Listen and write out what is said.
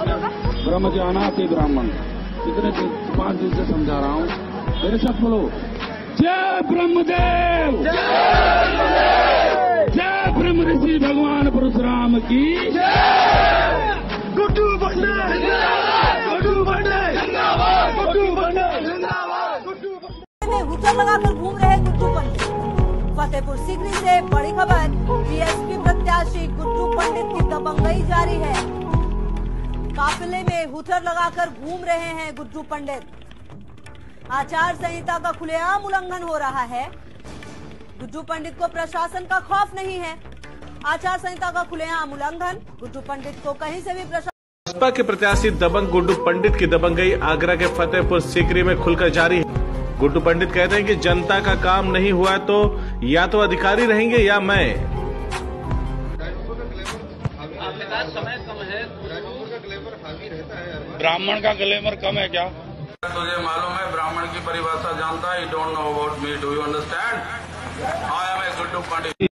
ब्रह्म ज्ञानाति ब्राह्मण। कितने दिन पाँच दिन से समझा रहा हूँ। मेरे साथ बोलो। जय ब्रह्मदेव। जय ब्रह्म ऋषि भगवान परशुराम की। गुड्डू बंडे। गुड्डू बंडे। गुड्डू बंडे। गुड्डू बंडे में लगाकर घूम रहे गुड्डू पंडित। फतेहपुर सीकरी से बड़ी खबर। बीएसपी प्रत्याशी गुड्डू पंडित की दबंगई जारी है। काफिले में हुटर लगाकर घूम रहे हैं गुड्डू पंडित। आचार संहिता का खुलेआम उल्लंघन हो रहा है। गुड्डू पंडित को प्रशासन का खौफ नहीं है। आचार संहिता का खुलेआम उल्लंघन गुड्डू पंडित को कहीं से भी प्रशासन बसपा के प्रत्याशी दबंग गुड्डू पंडित की दबंगई आगरा के फतेहपुर सीकरी में खुलकर जारी है। गुड्डू पंडित कहते हैं कि जनता का काम नहीं हुआ तो या तो अधिकारी रहेंगे या मैं। ब्राह्मण का ग्लैमर कम है क्या? तुझे मालूम है, ब्राह्मण की परिभाषा जानता है you don't know about me do you understand I am a to pandit